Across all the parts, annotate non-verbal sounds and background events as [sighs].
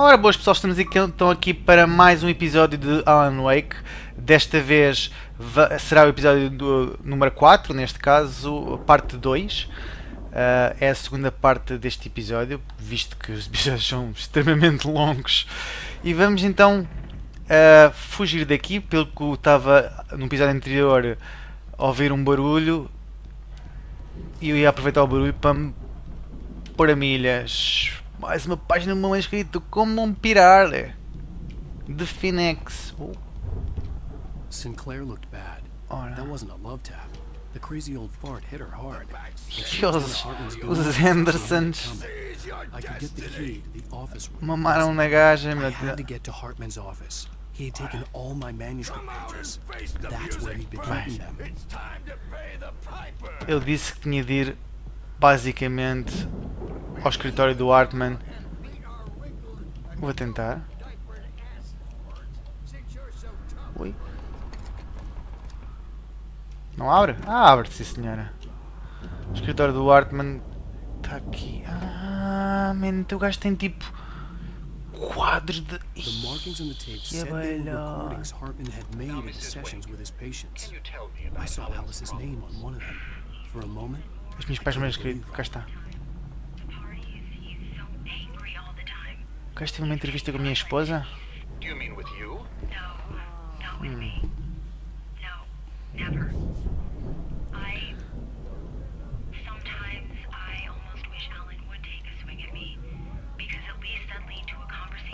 Ora, boas pessoal, estamos aqui, então aqui para mais um episódio de Alan Wake. Desta vez será o episódio do, número 4, neste caso, parte 2. Uh, é a segunda parte deste episódio, visto que os [laughs] episódios são extremamente longos. E vamos então uh, fugir daqui, pelo que estava no episódio anterior a ouvir um barulho. E eu ia aproveitar o barulho para me pôr a milhas mais uma página mal escrito como um pirale. De Finex. Oh. Sinclair looked bad. Ora. That wasn't a love tap. The crazy old fart hit her hard. Os, os Andersons I could get the key to the office room. mamaram na gaja, I meu had to Deus. get to Hartman's office. He had taken all my manuscript pages. That's where he'd been keeping them. Ele disse que tinha de ir basicamente ao escritório do Hartman. Vou tentar. Ui. Não abre? Ah, abre, sim senhora. O escritório do Hartman está aqui. Ah, man, então o gajo tem tipo quadros de. The markings on the tape said they were but, recordings Hartman had made in sessions with his patients. I saw Alice's name on one of them. For a moment, As minhas páginas mais escrito. Cá está. O gajo teve uma entrevista com a minha esposa.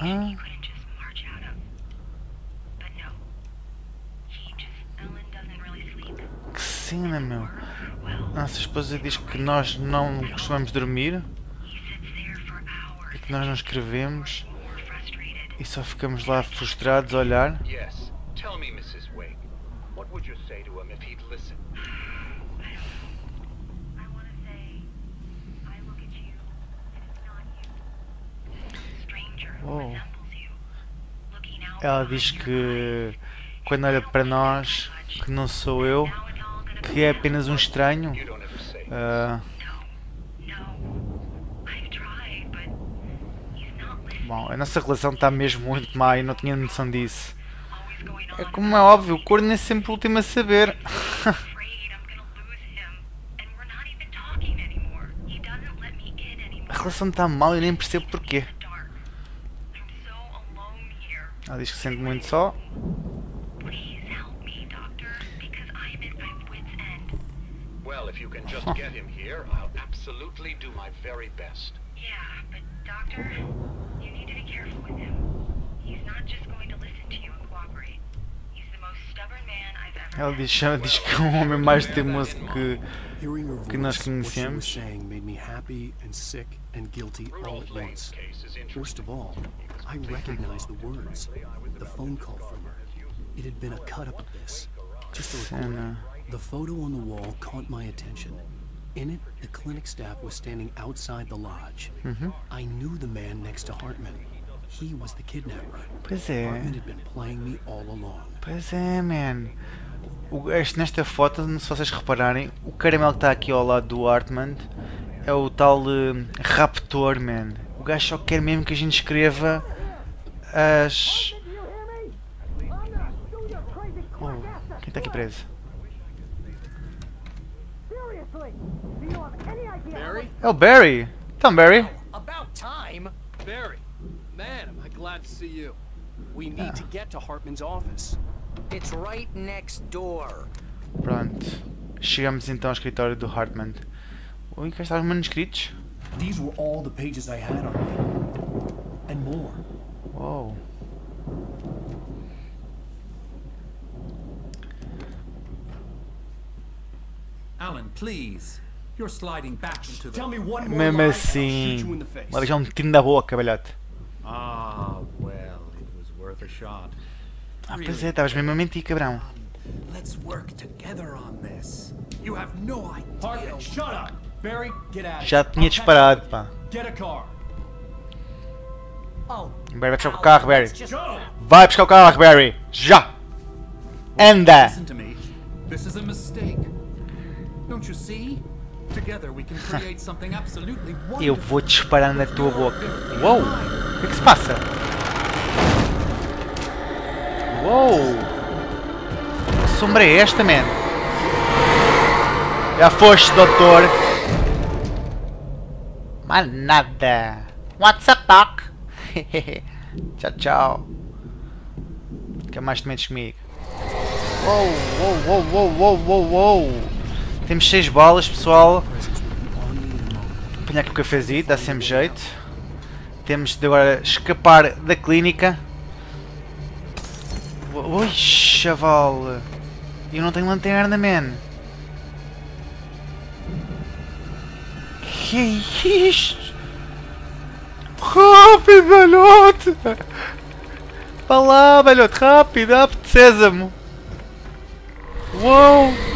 He Ah. couldn't just march out of. But no. He just. Alan doesn't really sleep. Que cena, meu. Nossa esposa diz que nós não costumamos dormir e que nós não escrevemos e só ficamos lá frustrados a olhar. Yes. Tell me, Mrs. Wake. What would you say to him if he'd out Ela diz que quando olha para nós, que não sou eu, que é apenas um estranho. Ah, listening. bom, a nossa relação está mesmo muito má e não tinha noção disso. É como é óbvio, o corno é sempre o último a saber. A relação está mal e nem percebo porquê. Ela diz que se sente muito só. If you can just get him here, I'll absolutely do my very best. Yeah, but Doctor, you need to be careful with him. He's not just going to listen to you and cooperate. He's the most stubborn man I've ever Ela met. diz, ela diz que é um homem mais teimoso que. Que nós voice, what she was conhecemos. made me happy and sick and guilty all at once. Worst of all, I recognized the words, the phone call from her. It had been a cut up of this, just a recording. The photo on the wall caught my attention. In it, the clinic staff was standing outside the lodge. I knew the man next to Hartman. He was the kidnapper. Pois é. Hartman had been playing me all along. Pois é, man. O, este, nesta foto, se vocês repararem, o caramelo que está aqui ao lado do Hartman é o tal eh, Raptor, man. O gajo só quer mesmo que a gente escreva as. Oh, quem está aqui preso? Oh, Barry? É o Barry! Então, Barry! About time! Barry, man, am I glad to see you. We need to get to Hartman's office. It's right next door. Pronto. Chegamos então ao escritório do Hartman. Ui, cá estão os manuscritos. These were all the pages I had on me. And more. Uou. Alan, please. You're sliding back into the. Tell me one more Mesmo assim. you in the face. Vai deixar um tiro na boca, velhote. Ah, well, it was worth a shot. Ah, pois é, estavas mesmo a mentir, cabrão. Let's work together on this. You have no idea. Hartman, shut up! Barry, get out. Já tinha disparado, pá. Get a car. Oh, Barry vai buscar o carro, Barry. just Go! Vai buscar o carro, Barry. Já! Anda! Listen to me. This is a mistake. Don't you see? [laughs] Eu vou disparar na tua boca. Uou! O que é que se passa? Uou! Que sombra é esta, man? Já foste, doutor. Mas nada. What's up, doc? [laughs] tchau, tchau. Quer mais metes comigo? Uou, uou, uou, uou, uou, uou, uou. Temos 6 balas, pessoal. Apanhar aqui o cafezinho, dá sempre jeito. Temos de agora escapar da clínica. Ui, chaval. Eu não tenho lanterna, man. Que isto? Rápido, velhote! Vá lá, velhote, rápido, abre sésamo. Uou!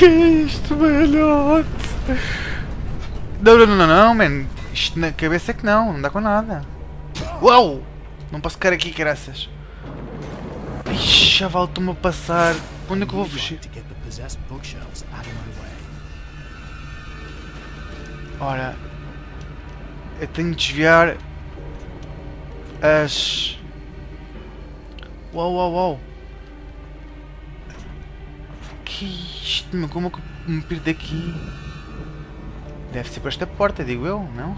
Que é isto, velhote? Não, não, não, não, não, man. Isto na cabeça é que não, não dá com nada. Uau! Não posso ficar aqui, graças. Ixi, chaval, estou-me a passar. Onde é que eu vou fugir? Ora, eu tenho de desviar as. Uau, uau, uau! Meu? Como que me perdi daqui? Deve ser para esta porta, digo eu, não?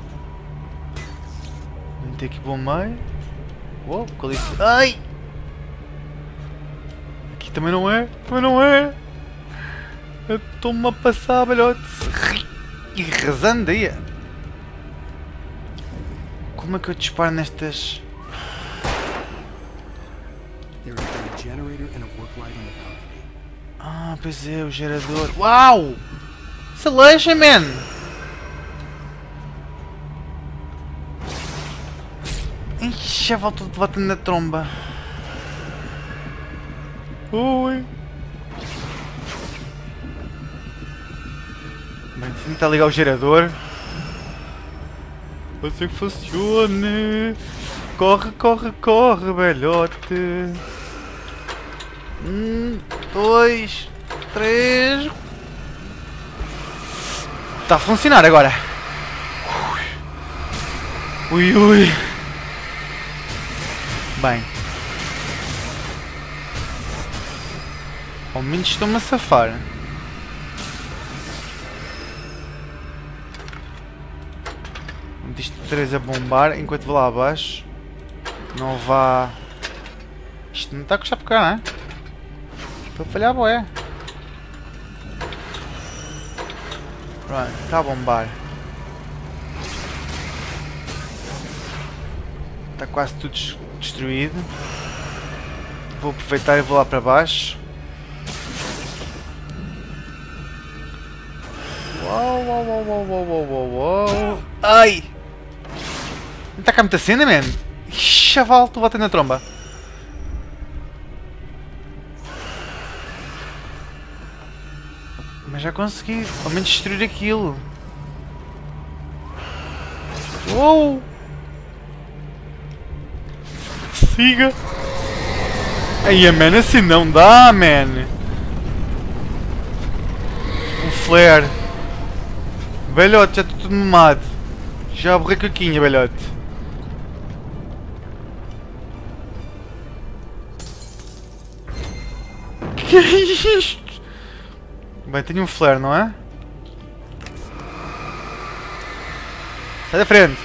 Vou meter aqui para o meio. Uau, qual é isso? Ai! Aqui também não é, também não é! Eu estou-me a passar, velhote! E rezando aí. Como é que eu disparo nestas. There been a generator and light. Ah, pois é, o gerador. Uau! Se man! Ixi, já voltou de volta na tromba. Ui! Bem, tentar ligar o gerador. Pode ser que funcione. Corre, corre, corre, velhote. Um, dois, três. Está a funcionar agora. Ui, ui. Bem. Ao menos estou-me a safar. Isto três a bombar enquanto vou lá abaixo. Não vá. Isto não está a custar por cá, não é? Estou a falhar, boé. Pronto, está a bombar. Está quase tudo des- destruído. Vou aproveitar e vou lá para baixo. Uau, uau, uau, uau, uau, uau, uau. Ai! Não está cá muita cena, man? Chaval, estou batendo na tromba. Já consegui, ao menos destruir aquilo. Uou! Siga! Aí, man, assim não dá, man! Um flare. Velhote, já estou tudo mamado. Já borrei caquinha, velhote. [laughs] Que é isto? Bem, tenho um flare, não é? Sai da frente!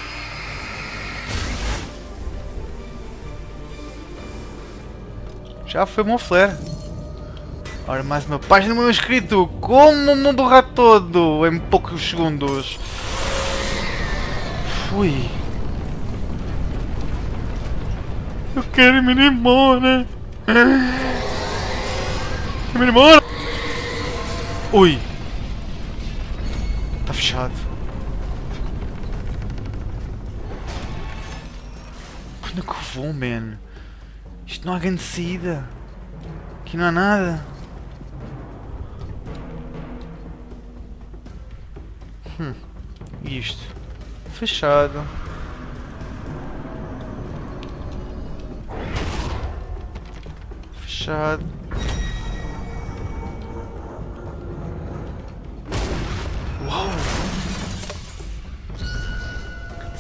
Já foi o meu flare. Ora, mais uma página no meu inscrito. Como me borrar todo em poucos segundos. Fui. Eu quero me ir embora. Me embora. Ui. Está fechado. Onde é que eu vou, man? Isto não há grande saída. Aqui não há nada. Hum. Isto. Fechado. Fechado.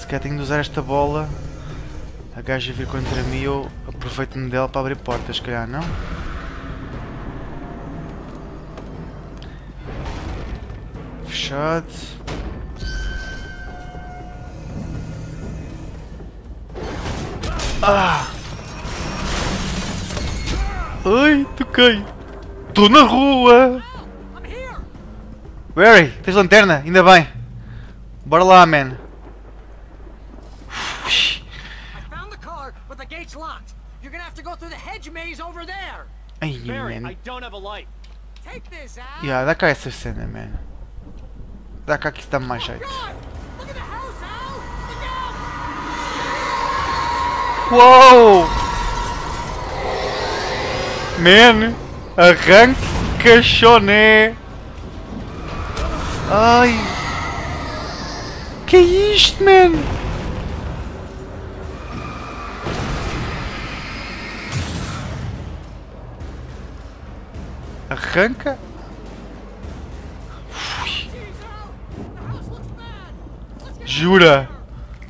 Calhar tenho de usar esta bola. A gaja vir contra mim eu aproveito-me dela para abrir portas, se calhar, não? Fechado. Ah! Ai, toquei! Estou na rua! Barry, tens lanterna? Ainda bem! Bora lá, man! I found the car, but the gate's locked. You're gonna have to go through the maze over there. Ai, Barry, man! I don't have a light. Take this, Al. Yeah, dá cá essa cena, man. Dá cá que isso dá mais jeito. Look out! Uou! Man! Arranca choné! Ai! Que é isto, man? Arranca? Jura?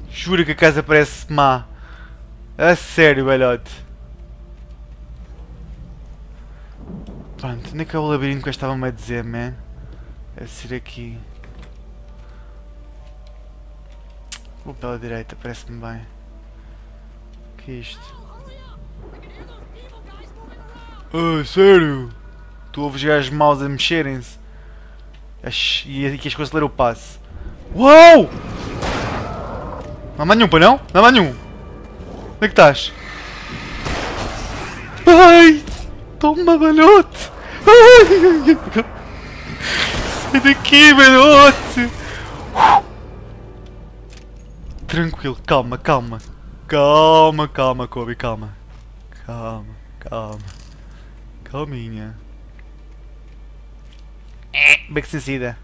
Jura que a casa parece má? A sério, velhote? Pronto, onde é que é o labirinto que eu estava-me a dizer, man? É ser aqui. Vou pela direita, parece-me bem. O que é isto? Ah, sério? Tu ouves gajos maus a mexerem-se? E aqui as coisas ler o passe. Uou! Não há mais nenhum, para não? Não há mais nenhum. Onde é que estás? Ai! Toma, balhote! Ai! Sai daqui, balhote! Tranquilo, calma, calma. Calma, calma, Kobe, calma. Calma, calma. Calminha. É, suicida.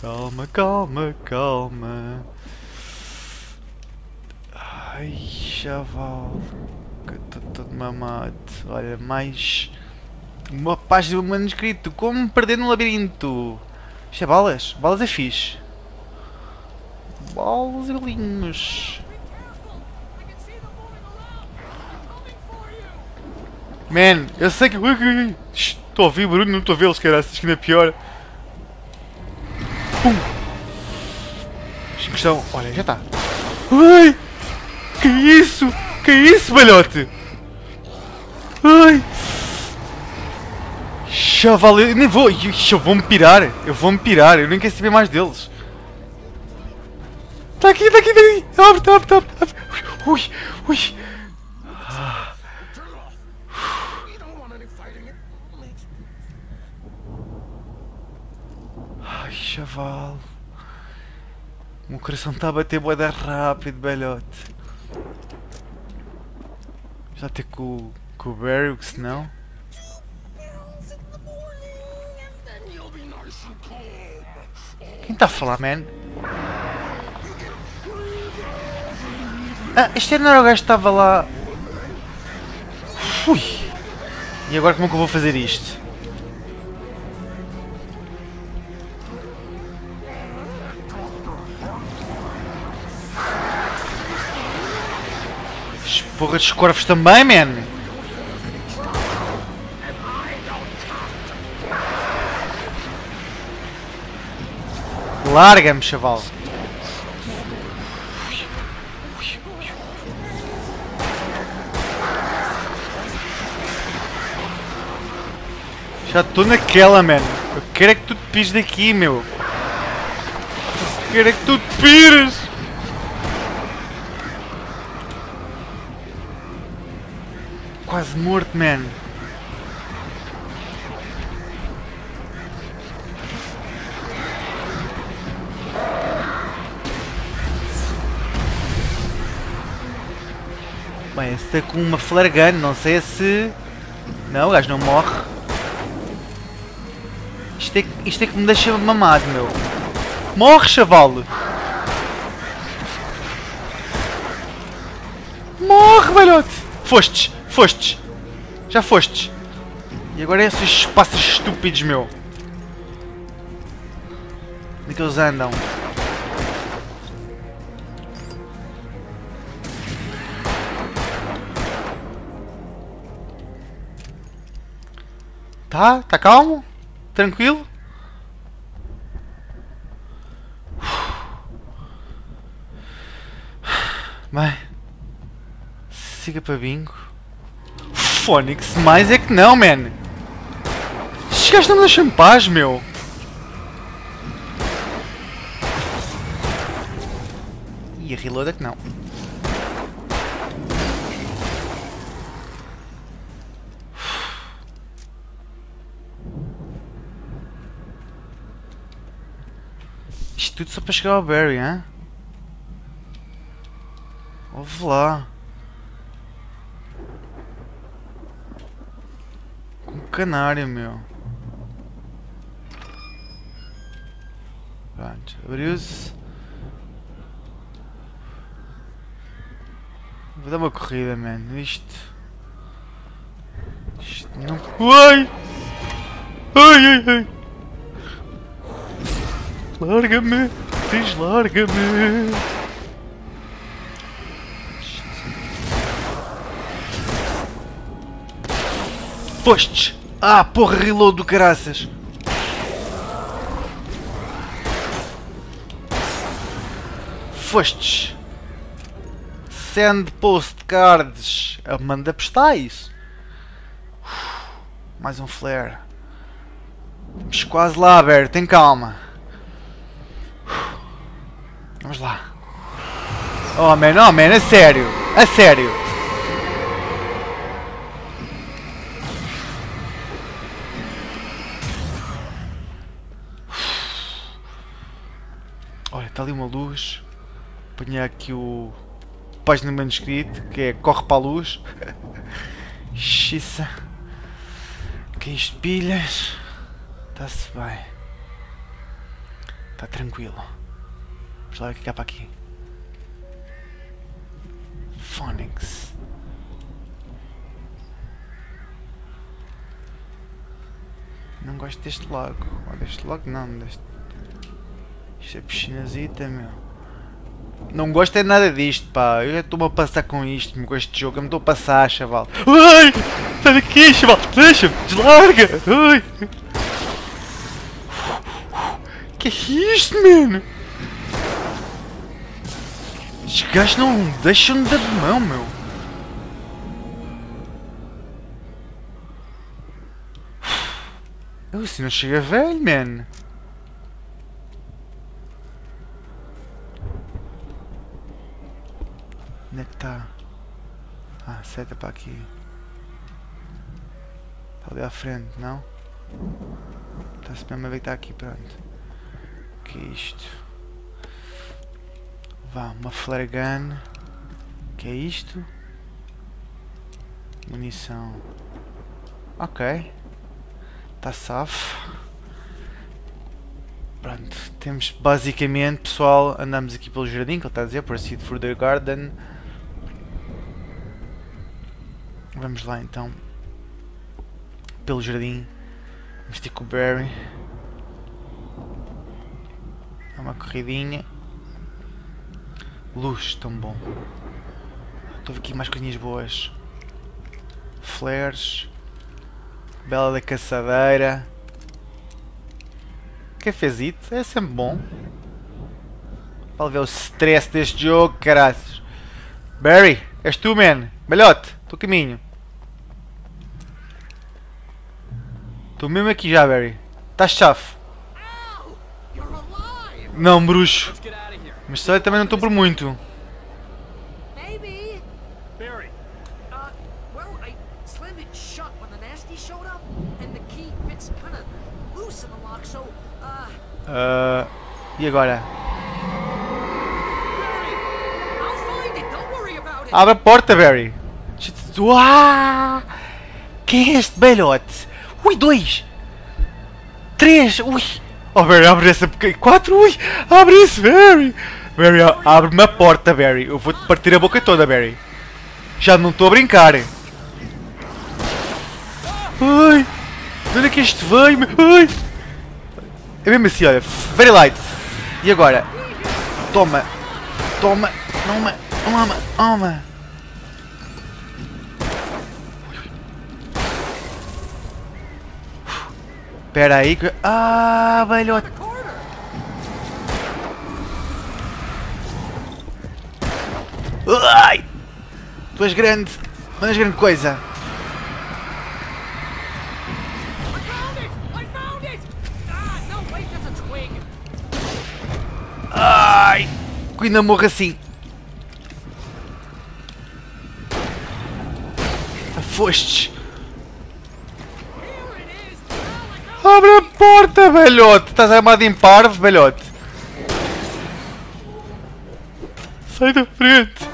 Calma, calma, calma. Ai, chaval. Que eu estou todo mamado. Olha, mais uma página do manuscrito. Como perder no labirinto? Isto é balas? Balas é fixe. Balas e galinhos. Man, eu sei que. Estou a ouvir barulho, a vê-los, cara. Acho que ainda é pior. Pum! Questão. Olha, já está. Ai! Que isso? Que isso, balhote? Ai! Chaval, eu nem vou. Eu vou-me pirar. Eu vou-me pirar. Eu nem quero saber mais deles. Está aqui, está aqui, está aqui. Abre, abre, abre, abre. Ui, ui. Ai, chaval. O meu coração está a bater boeda rápido, velhote. Já ter com, com o Barry, que. Quem está a falar, man? Ah, este não era o gajo que estava lá. Ui! E agora como é que eu vou fazer isto? Porra dos corvos também, man! Larga-me, chaval! Já estou naquela, man. Eu quero é que tu te pires daqui, meu. Eu quero é que tu te pires. Quase morto, man. Bem, esse está com uma flare gun, não sei se... Não, o gajo não morre. Isto é, que- isto é que me deixa mamado, meu. Morre, chaval! Morre, velhote! Fostes, Foste. Já foste. E agora é esses espaços estúpidos, meu. Onde que eles andam? Tá? Tá calmo? Tranquilo? Bem, siga para bingo. Fónix, mais é que não, man. Estes gajos estão a champaz, meu. E a reload é que não. Isto tudo só para chegar ao Barry, hein? Ouve lá. Canário, meu. Pronto, abriu-se. Vou dar uma corrida, mano. Isto. Isto não. Ai! Ai, ai, ai! Larga-me! Diz larga-me! Postes! Ah, porra, reload do caraças! Fostes! Send postcards! Manda postais! Uf, Mais um flare. Estamos quase lá, Bear, tem calma. Vamos lá. Oh man, oh man, a sério! A sério! Está ali uma luz. Apanhar aqui o página manuscrito, que é Corre para a Luz. [laughs] Xiça. Que isto pilhas. Está-se bem. Está tranquilo. Vamos lá o que há para aqui. Phonics. Não gosto deste lago. Ou deste lago não, deste. Isto é piscinazita, meu. Não gosto é nada disto, pá. Eu já estou-me a passar com isto, com este jogo. Eu me estou a passar, chaval. Ai! Sai daqui, chaval! Deixa-me! Deslarga! Ai! Que é isto, mano? Estes gajos não deixam de dar de mão, meu. Eu assim não chega velho, man. Onde é que está? Ah, seta para aqui. Está ali à frente, não? Está-se mesmo a ver que está aqui, pronto. O que é isto? Vá, uma flare gun. Que é isto? Munição. Ok. Está safo. Pronto, temos basicamente, pessoal, andamos aqui pelo jardim, que ele está a dizer, proceed through the garden. Vamos lá então. Pelo jardim. Vamos ter com o Barry. É uma corridinha. Luz, tão bom. Estou aqui mais coisinhas boas. Flares. Bela da caçadeira. Cafezito, é sempre bom. Para ver o stress deste jogo, caraças. Barry, és tu, man. Balhote, estou a caminho. Estou mesmo aqui já, Barry. Estás chave. Não, bruxo. Mas só também não estou por muito. Uh, uh, Ah, e agora? Abre a porta, Barry. Uau! Quem é este belhote? Ui, dois! Três! Ui! Oh, Barry, abre essa pequena. Quatro! Ui! Abre isso, Barry! Barry, abre-me a porta, Barry. Eu vou-te partir a boca toda, Barry. Já não estou a brincar. Ai! De onde é que este veio? Ai! É mesmo assim, olha. Very light. E agora? Toma! Toma! Toma! Toma! Toma! Espera aí que... Ah, velhote. Ai! Tu és grande. És grande coisa. Ai! Que morre assim. Fostes. Abre a porta, velhote. Estás armado em parvo, velhote. Sai da frente.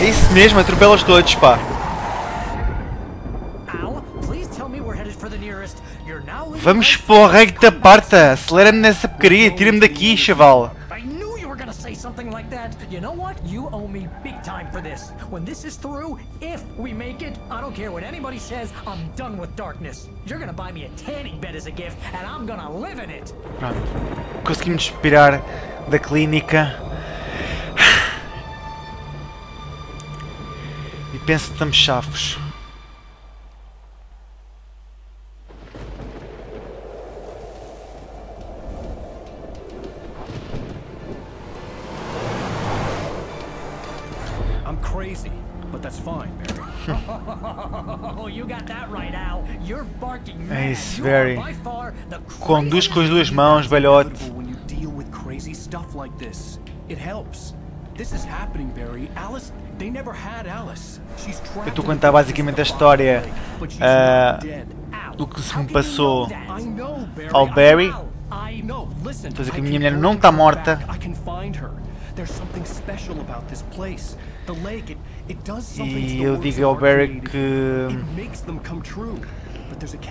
É isso mesmo, atropela-os todos, pá. Me Vamos para o rei da parta. Acelera-me nessa porcaria. Tira-me daqui, chaval. I knew you were gonna say something like that. You know what? You owe me big time for this. When this is through, if we make it, I don't care what anybody says, I'm done with darkness. You're gonna buy me a tanning bed as a gift, and I'm gonna live in it. Pronto. Conseguimos expirar da clínica. E [sighs] penso que estamos chaves. Crazy, but that's fine, Barry. [laughs] Oh, you got that right, Al. You're barking mad. By far the Conduz com as duas mãos, velhote. When you deal with crazy stuff like this, it helps. This is happening, Barry. Alice, they never had Alice. She's trapped Eu estou a contar basicamente a história. Al, do que se me passou Barry. ao Barry. Dizer que a minha mulher não está morta. There's something special about this place. E eu digo ao Barry que,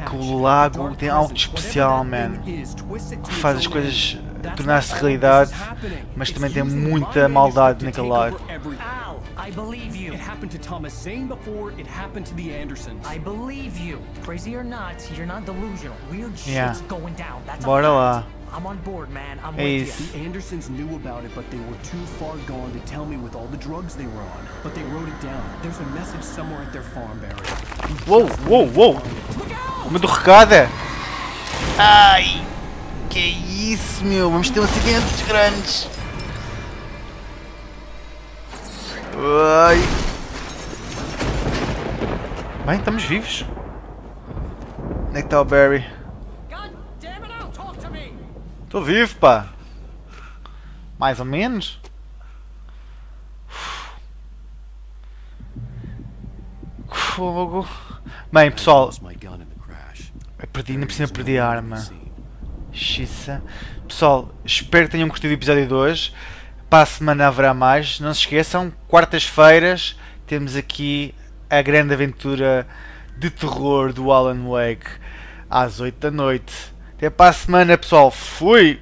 que o lago tem algo de especial, man. Que faz as coisas tornar-se realidade, mas também tem muita maldade naquele. Al, I believe you. It happened to Thomas Zane before, it happened to the Andersons. I believe you. Crazy or not, you're not delusional. Weird Yeah. shit's going down. That's Bora a lá. I'm on board, man. I'm É with isso. you. The Andersons knew about it, but they were too far gone to tell me with all the drugs they were on. But they wrote it down. There's a message somewhere at their farm, Barry. Uou, uou, uou! Recado é- Ai! Que isso, meu? Vamos ter um acidentes grandes! Ai! Bem, estamos vivos. Onde é que está o Barry? Estou vivo, pá! Mais ou menos? Fogo! Bem, pessoal, eu perdi, ainda por cima perdi a arma. Xiça. Pessoal, espero que tenham curtido o episódio de hoje. Para a semana haverá mais. Não se esqueçam, quartas-feiras temos aqui a grande aventura de terror do Alan Wake às 8 da noite. Até para a semana, pessoal. Fui!